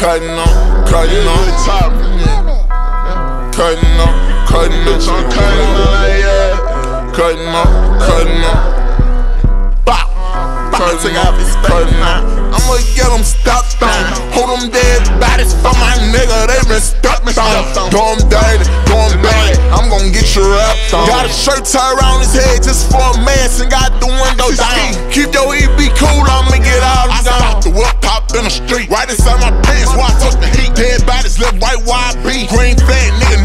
Cutting up, cutting up. Cutting up, cutting up, I'm cutting up, yeah. Cutting up, cutting up. Bop, bop, take off his cutting up. I'ma get them stopped on. Hold them dead bodies for my nigga, they been stuck me on. Do them dirty, do them bad. I'm gon' get you up. Got a shirt tied around his head just for a mess and got the window down. Keep your EB cool, I'ma get out of down. In the street, right inside my pants, why I took the heat. Dead bodies left white YB. Green flag, nigga,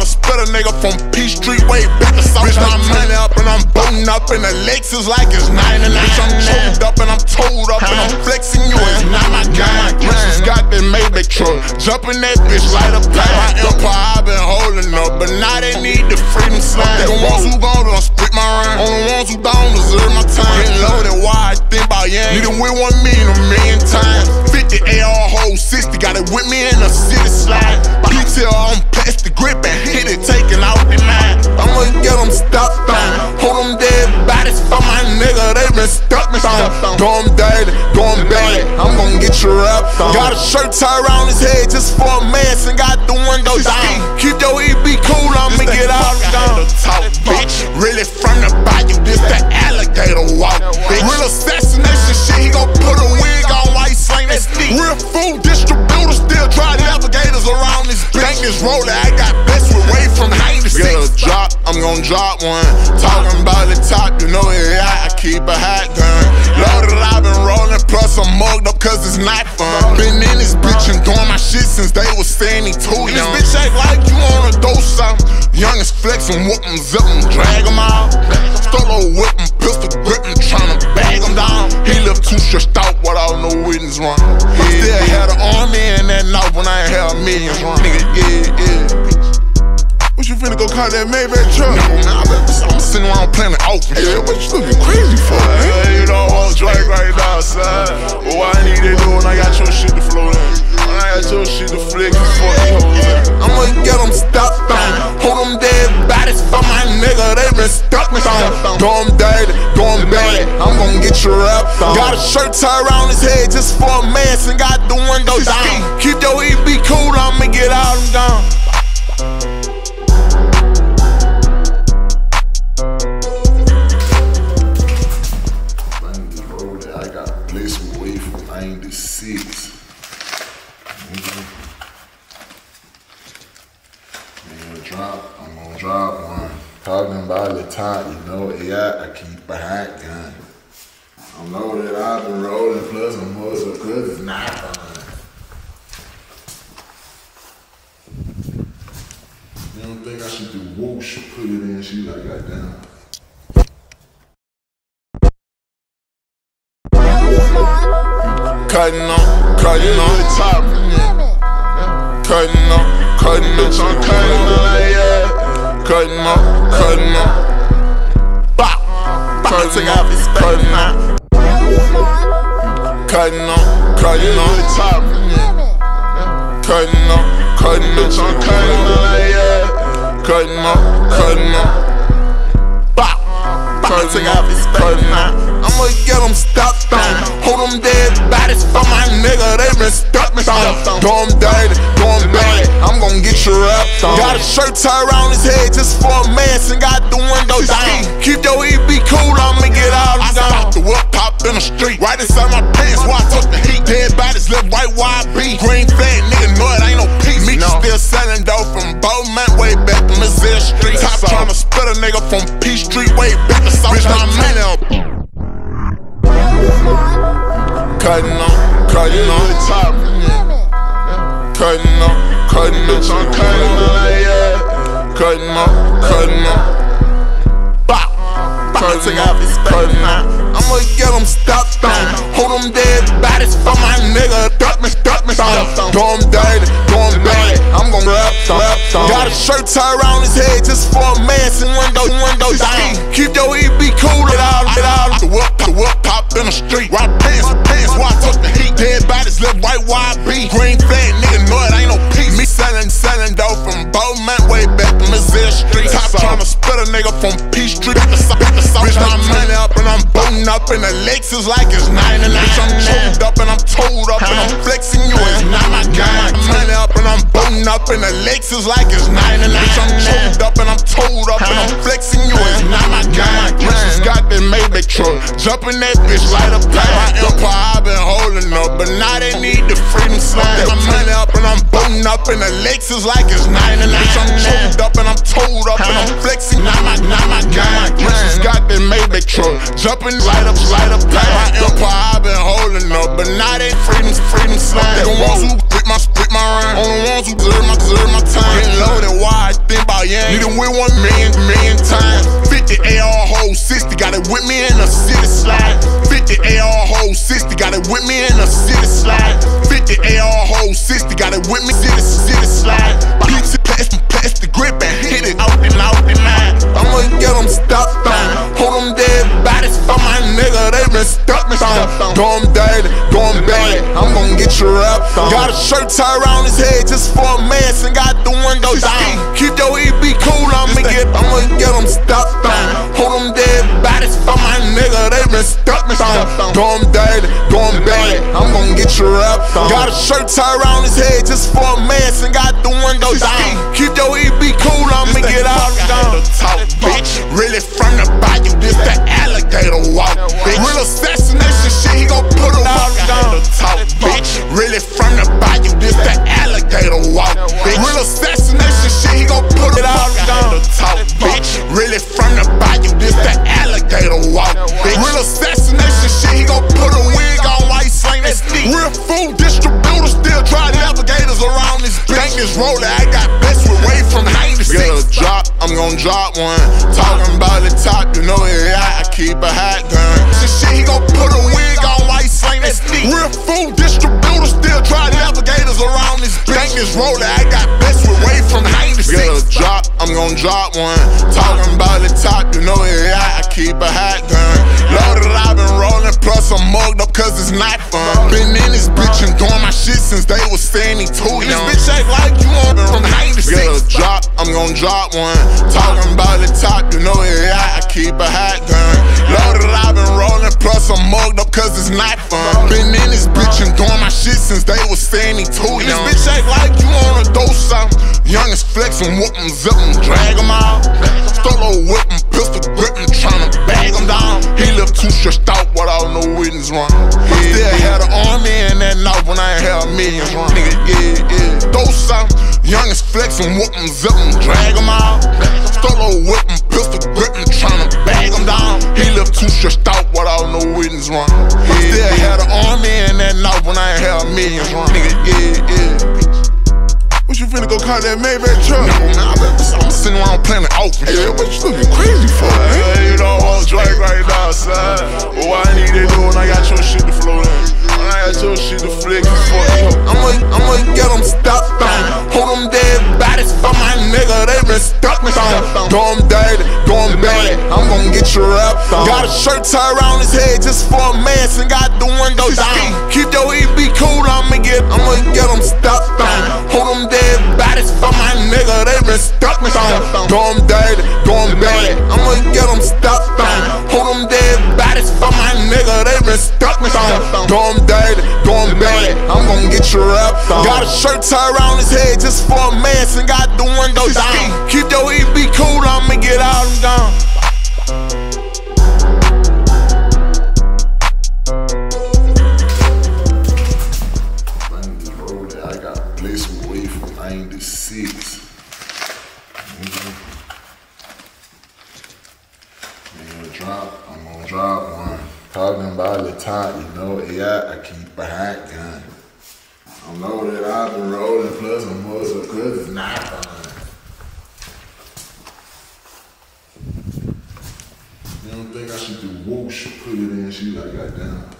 Street. Top tryna split a nigga from P Street way back to South Bitch, I'm money up and I'm booting up in the Lexus like it's 99. Bitch, I'm choked up and I'm told up and I'm flexing you. It's not my kind. Bitches got that Maybach truck. Jumping that bitch light up pack. My empire I've been holding up, but now they need the freedom sign. The ones who gone done split my rhyme. On the ones who don't deserve my time. Getting loaded, why I think about yeah. Need to win one million a million times. 50 AR hold 60, got it with me in the city slide. Detail on the grip and hit it, taking out the mind. I'ma get them stopped on. Hold them dead bodies for my nigga, they been stuck me on. Them dirty, them bad. I'm gonna get you up. Got a shirt tied around his head just for a mess and got the window down. Keep your EB cool, I'ma get out of down. Talk, bitch. Really from the bayou, this the alligator walk, bitch. Real assassination shit, he gon' put this. Roller, I got best with way from 96. Get a drop, I'm gon' drop one. Talking about the top, you know it, I keep a hot gun. Loaded, I've been rolling, plus I'm mugged up cause it's not fun. Been in this bitch and doing my shit since they was he too young. This bitch act like you wanna do something. Youngest flexin', whoop 'em, zip 'em, drag 'em out. Whip 'em, too stressed out without no witness run. I still had an army in that night when I ain't had millions run. Nigga, yeah, yeah. What you finna go call that Maybach truck? No, man, I bet I'm sitting around playing it open. Yeah, what you looking crazy for, man? Hey, you don't want Drake right now, son. But what I need to do when I got your shit to float in? When I got your shit to flick and fuck you I'ma get them stopped nigga, they been stuck on. Do them dirty, do them bad. I'm gon' get you up. Got a shirt tied around his head just for a mess and got the window down. Keep your EB cool, I'ma get out and down. Yeah, I keep a hot gun. I know that I've been rolling plus a muscle cause it's not fun. You don't think I should do whoosh, put it in, she like, goddamn. Cutting up, cutting up, top. Cutting up, cutting up, I'm cutting up, yeah. Cutting up, cutting up. Take off cutting up. Cutting up, cutting up, top. Cutting up, cutting up, I'm cutting up, yeah. Cutting up, cutting up. Bop, take off cutting up. I'ma get them stopped on. Hold them dead bodies for my nigga, they been stuck on. Do them dirty, do them. I'm gon' get you up. Got a shirt tied around his head just for a mess and got the window down. Street, right inside my pants, why I took the heat. Dead bodies left white YB. Green flag, nigga, know it ain't no peace. Me still selling dope from Bowman way back to Missouri Street. Top trying to split a nigga from P Street way back to South my money up. Cutting up, cutting up, top. Cutting up, cutting up, I'm cutting up, yeah. Cutting up, cutting up. Bop, bop, take off his cutting up. I'ma get them stopped on. Hold them dead bodies for my nigga. Duck me, duck me, on. Do them dirty, do them bad. I'm gon' rap, rap, Got a shirt tied around his head just for a mess and window, window down. Keep your EB I'm flexing you. It's not my kind. Money up and I'm boating up in the Lexus like it's 99. Bitch, I'm choked up and I'm told up and I'm flexing you. It's not my kind. Richards got that Maybach truck. Jumping that bitch, light up pack. My empire, I've been holding up, but now they need the freedom slide. I'm money up and I'm boating up in the Lexus like it's 99. Bitch, I'm choked up and I'm told up and I'm flexing. Not my, not my kind. Richards got that Maybach truck. Jumping, light up, light up pack. My empire, I've been holding up, but now they freedom, freedom slide. The ones who spit my, spit my rhyme. On the ones who deserve my, deserve my time. Getting loaded, why I think about yang. Need to win one million, million times. 50 AR hold 60, got it with me in a city slide. 50 AR hold 60, got it with me in a city slide. 50 AR hold 60, got it with me, city, city slide. Beats it past, past the grip and hit it out and out and out. I'ma get them stopped on. Hold them dead bodies for my nigga, they been stuck me on. Do them daily, do them daily. I'm gonna get you wrapped on. Got a shirt tied around his head just for a mess and got the window down. Keep your EB cool, I'ma get, I'ma get them stopped on. Hold them dead bodies for my nigga, they been stuck me on. Do them daily, do them daily. I'm gonna get you wrapped on. Got a shirt tied around his head just for a mess and got the window down. Keep your EB cool, I'ma get out gone. Talk, bitch. Really from the bayou, this the alligator walk, bitch. Real Really from the bayou, this the alligator walk, bitch. Real assassination shit, he gon' put a walk down. Talk, bitch. Really from the bayou, this the alligator walk, bitch. Real assassination shit, he gon' put a wig on white slang that sneak. Real food distributor, still try navigators around this bitch. Think this roller, I got best with way from 96. Get a drop, I'm gon' drop one. Talking about the top, you know it, I keep a hat gun. This shit, he gon' put a wig on white slang that sneak. Real food distributor, still try navigators around this bitch. Think this roller, I got best with way from 96. Get a drop, I'm gon' drop one. Talking about the top, you know it, I keep a hat gun. Loaded, I've been rolling, plus I'm mugged up cause it's not fun. Been in this bitch and doing my shit since they was he too young. This bitch act like you on from 96. Get a drop, I'm gon' drop one. Talking about the top, you know it, I keep a hat gun. Loaded, I've been rolling, plus I'm mugged up cause it's not fun. Since they was saying he too young. This bitch act like you on a dose something. Youngest flexin', whoop 'em, zip 'em, drag 'em out. Stolo whip 'em, pistol grip 'em, tryna bag 'em down. He look too stressed out without no witness run. I still had an army in that knife when I ain't had millions run. Nigga, yeah, yeah. Those something. Youngest flexin', whoop 'em, zip 'em, drag 'em out. Stolo whip 'em, pistol grip 'em, tryna bag 'em down. He look too stressed out without no witness run. I still had an army in that knife when I millions run. Nigga, yeah, yeah. What you finna go call that Maybach truck? No, nah, I'm sitting around playing it open. Hey, what you looking crazy for, man? You don't want Drake right now, son. But why I need to do when I got your shit to float in? When I got your shit to flick fuck you. I'ma, I'ma get them stopped on. Hold them dead bodies for my nigga, they been stuck me on. Daily, do them daily. I'm gon' get you wrapped on. Got a shirt tied around his head just for a mess and got the window down. Shirt tied around his head just for a mess and got the window down. Keep your EB be cool, I'ma get out and gone. I ain't just rolled it. I got blessed away from 96. Mhm. Man, gonna drop, I'm gonna drop one. Talking about the top, you know, yeah, I keep a hat gun. I know that I've been rolling plus I'm muscle cause it's not fun. You don't think I should do whoosh, put it in, she like, goddamn.